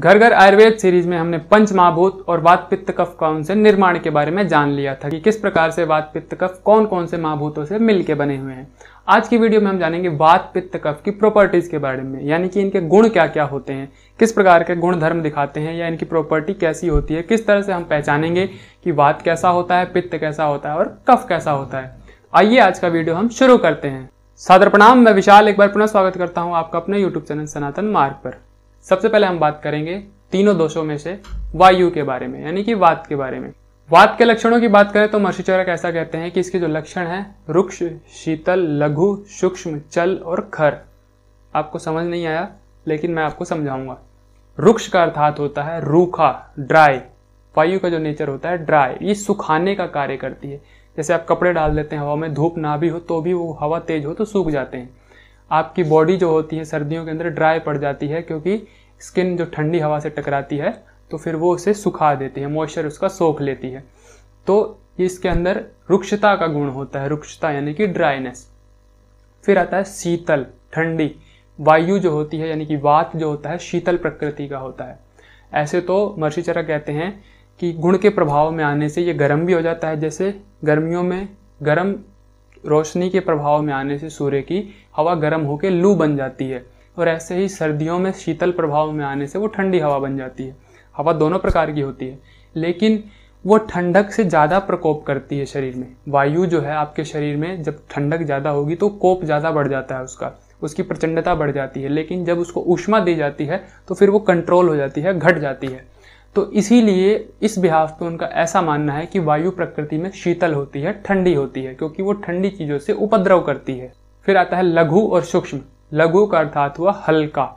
घर घर आयुर्वेद सीरीज़ में हमने पंच महाभूत और वात पित्त कफ कौन से निर्माण के बारे में जान लिया था कि किस प्रकार से वात पित्त कफ कौन कौन से महाभूतों से मिलके बने हुए हैं। आज की वीडियो में हम जानेंगे वात पित्त कफ की प्रॉपर्टीज़ के बारे में, यानी कि इनके गुण क्या क्या होते हैं, किस प्रकार के गुण धर्म दिखाते हैं या इनकी प्रॉपर्टी कैसी होती है, किस तरह से हम पहचानेंगे कि वात कैसा होता है, पित्त कैसा होता है और कफ कैसा होता है। आइए आज का वीडियो हम शुरू करते हैं। सादर प्रणाम, मैं विशाल, एक बार पुनः स्वागत करता हूँ आपका अपने यूट्यूब चैनल सनातन मार्ग पर। सबसे पहले हम बात करेंगे तीनों दोषों में से वायु के बारे में, यानी कि वात के बारे में। वात के लक्षणों की बात करें तो महर्षि चरक ऐसा कहते हैं कि इसके जो लक्षण है, रुक्ष, शीतल, लघु, सूक्ष्म, चल और खर। आपको समझ नहीं आया, लेकिन मैं आपको समझाऊँगा। रुक्ष का अर्थात होता है रूखा ड्राई वायु का जो नेचर होता है ड्राई ये सुखाने का कार्य करती है। जैसे आप कपड़े डाल देते हैं, हवा में धूप ना भी हो तो भी वो हवा तेज हो तो सूख जाते हैं। आपकी बॉडी जो होती है सर्दियों के अंदर ड्राई पड़ जाती है क्योंकि स्किन जो ठंडी हवा से टकराती है तो फिर वो उसे सुखा देती है मॉइस्चर उसका सोख लेती है। तो इसके अंदर रुक्षता का गुण होता है, रुक्षता यानी कि ड्राइनेस फिर आता है शीतल, ठंडी। वायु जो होती है, यानी कि वात जो होता है, शीतल प्रकृति का होता है। ऐसे तो मर्षिचरा कहते हैं कि गुण के प्रभाव में आने से ये गर्म भी हो जाता है, जैसे गर्मियों में गर्म रोशनी के प्रभाव में आने से सूर्य की हवा गर्म होकर लू बन जाती है और ऐसे ही सर्दियों में शीतल प्रभाव में आने से वो ठंडी हवा बन जाती है। हवा दोनों प्रकार की होती है, लेकिन वो ठंडक से ज़्यादा प्रकोप करती है शरीर में। वायु जो है आपके शरीर में जब ठंडक ज़्यादा होगी तो कोप ज़्यादा बढ़ जाता है उसका, उसकी प्रचंडता बढ़ जाती है, लेकिन जब उसको ऊष्मा दी जाती है तो फिर वो कंट्रोल हो जाती है, घट जाती है। तो इसीलिए इस बिहाफ पे उनका ऐसा मानना है कि वायु प्रकृति में शीतल होती है, ठंडी होती है, क्योंकि वो ठंडी चीज़ों से उपद्रव करती है। फिर आता है लघु और सूक्ष्म। लघु का अर्थात हुआ हल्का।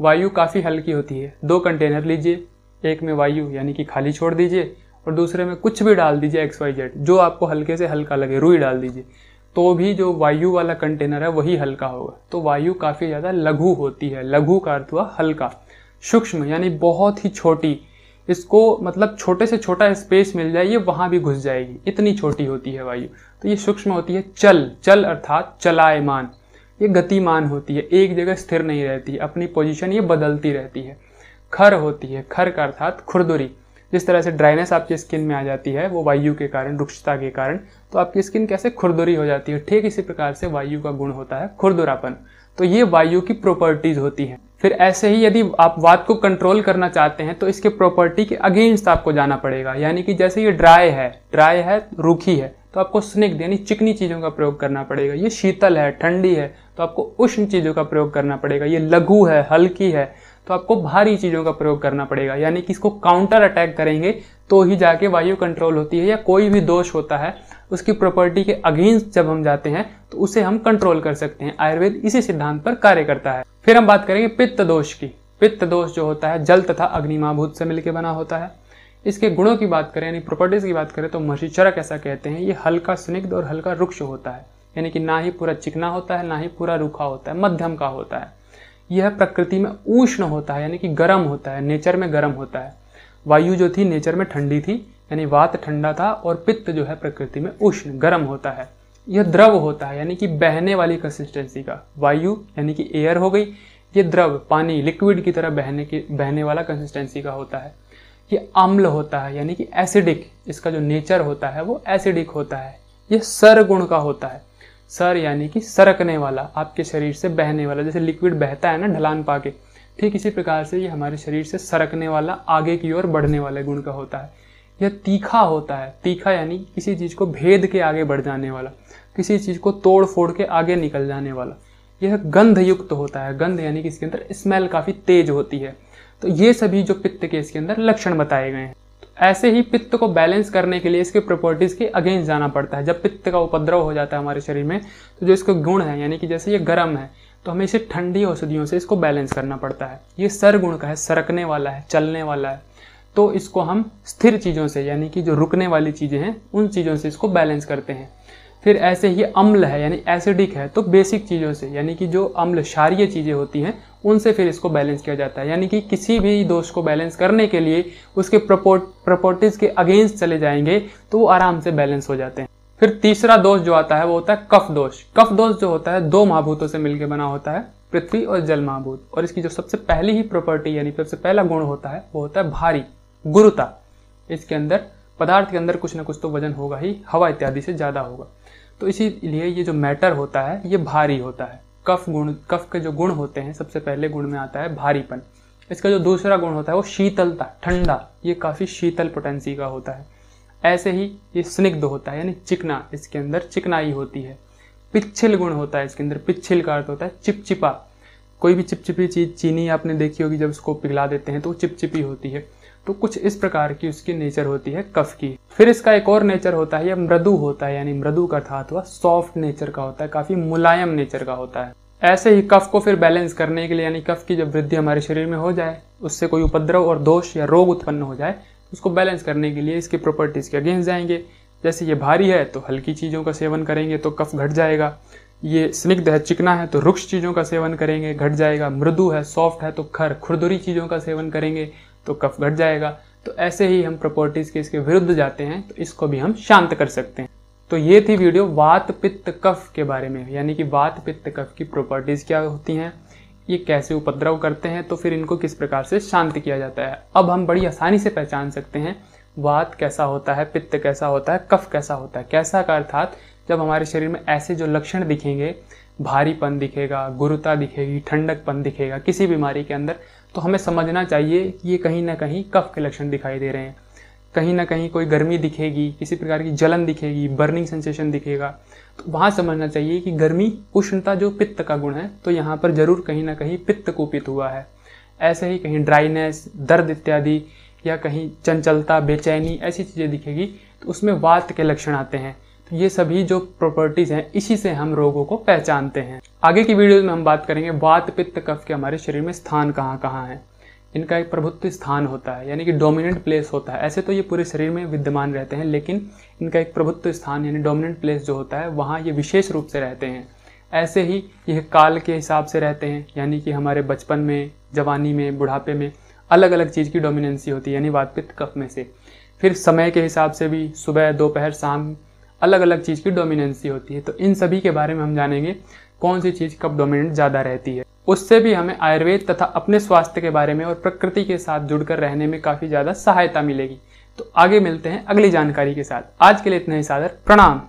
वायु काफ़ी हल्की होती है। दो कंटेनर लीजिए। एक में वायु, यानी कि खाली छोड़ दीजिए, और दूसरे में कुछ भी डाल दीजिए एक्स वाई जेड जो आपको हल्के से हल्का लगे, रुई डाल दीजिए। तो भी जो वायु वाला कंटेनर है, वही हल्का होगा। तो वायु काफ़ी ज़्यादा लघु होती है। लघु का अर्थ हुआ हल्का। सूक्ष्म, यानी बहुत ही छोटी इसको मतलब छोटे से छोटा स्पेस मिल जाए, ये वहाँ भी घुस जाएगी। इतनी छोटी होती है वायु। तो ये सूक्ष्म होती है चल। चल अर्थात चलायमान। ये गतिमान होती है। एक जगह स्थिर नहीं रहती। अपनी पोजीशन ये बदलती रहती है। खर होती है। खर का अर्थात खुरदुरी। जिस तरह से ड्राइनेस आपकी स्किन में आ जाती है, वो वायु के कारण, रुक्षता के कारण तो आपकी स्किन कैसे खुरदुरी हो जाती है? ठीक इसी प्रकार से वायु का गुण होता है खुरदुरापन। तो ये वायु की प्रॉपर्टीज़ होती हैं। फिर ऐसे ही यदि आप वात को कंट्रोल करना चाहते हैं तो इसके प्रॉपर्टी के अगेंस्ट आपको जाना पड़ेगा। यानी कि जैसे ये ड्राई है ड्राई है, रूखी है तो आपको स्निग्ध यानी चिकनी चीज़ों का प्रयोग करना पड़ेगा। ये शीतल है, ठंडी है तो आपको उष्ण चीज़ों का प्रयोग करना पड़ेगा। ये लघु है, हल्की है तो आपको भारी चीज़ों का प्रयोग करना पड़ेगा। यानी कि इसको काउंटर अटैक करेंगे तो ही जाके वायु कंट्रोल होती है, या कोई भी दोष होता है उसकी प्रॉपर्टी के अगेंस्ट जब हम जाते हैं तो उसे हम कंट्रोल कर सकते हैं। आयुर्वेद इसी सिद्धांत पर कार्य करता है। फिर हम बात करेंगे पित्त दोष की। पित्त दोष जो होता है, जल तथा अग्निमाभूत से मिलकर बना होता है। इसके गुणों की बात करें, यानी प्रॉपर्टीज़ की बात करें तो महर्षि चरक ऐसा कहते हैं, ये हल्का स्निग्ध और हल्का रुक्ष होता है। यानी कि ना ही पूरा चिकना होता है, ना ही पूरा रूखा होता है, मध्यम का होता है। यह प्रकृति में उष्ण होता है, यानी कि गर्म होता है, नेचर में गर्म होता है। वायु जो थी, नेचर में ठंडी थी यानी वात ठंडा था और पित्त जो है प्रकृति में उष्ण, गर्म होता है। यह द्रव होता है, यानी कि बहने वाली कंसिस्टेंसी का। वायु, यानी कि एयर हो गई, ये द्रव, पानी लिक्विड की तरह बहने के, बहने वाला कंसिस्टेंसी का होता है। ये अम्ल होता है, यानी कि एसिडिक इसका जो नेचर होता है, वो एसिडिक होता है। ये सर गुण का होता है। सर यानी कि सरकने वाला, आपके शरीर से बहने वाला, जैसे लिक्विड बहता है ना, ढलान पाके, ठीक इसी प्रकार से ये हमारे शरीर से सरकने वाला, आगे की ओर बढ़ने वाले गुण का होता है। यह तीखा होता है। तीखा यानी किसी चीज़ को भेद के आगे बढ़ जाने वाला, किसी चीज़ को तोड़ फोड़ के आगे निकल जाने वाला। यह गंध युक्त होता है। गंध यानी कि इसके अंदर स्मेल काफ़ी तेज होती है। तो ये सभी जो पित्त के इसके अंदर लक्षण बताए गए हैं। तो ऐसे ही पित्त को बैलेंस करने के लिए इसके प्रॉपर्टीज़ के अगेंस्ट जाना पड़ता है। जब पित्त का उपद्रव हो जाता है हमारे शरीर में तो जो इसके गुण है, यानी कि जैसे ये गर्म है तो हमें इसे ठंडी औषधियों से इसको बैलेंस करना पड़ता है। ये सर गुण का है, सरकने वाला है, चलने वाला है। तो इसको हम स्थिर चीज़ों से, यानी कि जो रुकने वाली चीज़ें हैं, उन चीज़ों से इसको बैलेंस करते हैं। फिर ऐसे ही अम्ल है, यानी एसिडिक है तो बेसिक चीज़ों से, यानी कि जो अम्ल क्षारीय चीज़ें होती हैं, उनसे फिर इसको बैलेंस किया जाता है। यानी कि किसी भी दोष को बैलेंस करने के लिए उसके प्रपोर्टिज के अगेंस्ट चले जाएँगे तो वो आराम से बैलेंस हो जाते हैं। फिर तीसरा दोष जो आता है, वो होता है कफ दोष। कफ दोष जो होता है, दो महाभूतों से मिलकर बना होता है, पृथ्वी और जल महाभूत। और इसकी जो सबसे पहली ही प्रॉपर्टी यानी सबसे पहला गुण होता है, वो होता है भारी। गुरुता। इसके अंदर, पदार्थ के अंदर कुछ ना कुछ तो वज़न होगा ही, हवा इत्यादि से ज़्यादा होगा। तो इसीलिए ये जो मैटर होता है, ये भारी होता है। कफ गुण, कफ के जो गुण होते हैं, सबसे पहले गुण में आता है भारीपन। इसका जो दूसरा गुण होता है, वो शीतलता, ठंडा। ये काफ़ी शीतल पोटेंसी का होता है। ऐसे ही ये स्निग्ध होता है, यानी चिकना। इसके अंदर चिकनाई होती है। पिच्छिल गुण होता है इसके अंदर, पिच्छिल का अर्थ होता है चिपचिपा। कोई भी चिपचिपी चीज़, चीनी आपने देखी होगी, जब उसको पिघला देते हैं तो वो चिपचिपी होती है। तो कुछ इस प्रकार की उसकी नेचर होती है कफ की। फिर इसका एक और नेचर होता है, यह मृदु होता है, यानी मृदु का अर्थात हुआ सॉफ्ट नेचर का होता है, काफ़ी मुलायम नेचर का होता है। ऐसे ही कफ को फिर बैलेंस करने के लिए, यानी कफ की जब वृद्धि हमारे शरीर में हो जाए, उससे कोई उपद्रव और दोष या रोग उत्पन्न हो जाए, उसको बैलेंस करने के लिए इसकी प्रॉपर्टीज़ के अगेंस्ट जाएँगे। जैसे ये भारी है तो हल्की चीज़ों का सेवन करेंगे तो कफ घट जाएगा। ये स्निग्ध है, चिकना है तो रुक्ष चीज़ों का सेवन करेंगे, घट जाएगा। मृदु है सॉफ्ट है तो खर, खुरदुरी चीज़ों का सेवन करेंगे। तो कफ घट जाएगा। तो ऐसे ही हम प्रॉपर्टीज़ के इसके विरुद्ध जाते हैं तो इसको भी हम शांत कर सकते हैं। तो ये थी वीडियो वात पित्त कफ के बारे में, यानी कि वात पित्त कफ की प्रॉपर्टीज़ क्या होती हैं, ये कैसे उपद्रव करते हैं तो फिर इनको किस प्रकार से शांत किया जाता है। अब हम बड़ी आसानी से पहचान सकते हैं वात कैसा होता है, पित्त कैसा होता है, कफ कैसा होता है। कैसा का अर्थात, जब हमारे शरीर में ऐसे जो लक्षण दिखेंगे भारीपन दिखेगा, गुरुता दिखेगी, ठंडकपन दिखेगा किसी बीमारी के अंदर तो हमें समझना चाहिए कि ये कहीं ना कहीं कफ के लक्षण दिखाई दे रहे हैं। कहीं ना कहीं कोई गर्मी दिखेगी, किसी प्रकार की जलन दिखेगी बर्निंग सेंसेशन दिखेगा। तो वहाँ समझना चाहिए कि गर्मी उष्णता जो पित्त का गुण है तो यहाँ पर ज़रूर कहीं ना कहीं पित्त कुपित हुआ है। ऐसे ही कहीं ड्राइनेस दर्द इत्यादि या कहीं चंचलता, बेचैनी ऐसी चीज़ें दिखेगी तो उसमें वात के लक्षण आते हैं। ये सभी जो प्रॉपर्टीज़ हैं, इसी से हम रोगों को पहचानते हैं। आगे की वीडियो में हम बात करेंगे वात पित्त कफ के हमारे शरीर में स्थान कहाँ कहाँ हैं। इनका एक प्रभुत्व स्थान होता है, यानी कि डोमिनेंट प्लेस होता है। ऐसे तो ये पूरे शरीर में विद्यमान रहते हैं, लेकिन इनका एक प्रभुत्व स्थान, यानी डोमिनेंट प्लेस जो होता है, वहाँ ये विशेष रूप से रहते हैं। ऐसे ही यह काल के हिसाब से रहते हैं, यानी कि हमारे बचपन में, जवानी में, बुढ़ापे में अलग अलग चीज़ की डोमिनेंसी होती है, यानी वात पित्त कफ में से। फिर समय के हिसाब से भी सुबह, दोपहर, शाम अलग अलग चीज़ की डोमिनेंसी होती है। तो इन सभी के बारे में हम जानेंगे कौन सी चीज़ कब डोमिनेंट ज़्यादा रहती है। उससे भी हमें आयुर्वेद तथा अपने स्वास्थ्य के बारे में और प्रकृति के साथ जुड़कर रहने में काफ़ी ज़्यादा सहायता मिलेगी। तो आगे मिलते हैं अगली जानकारी के साथ। आज के लिए इतना ही, सादर। प्रणाम।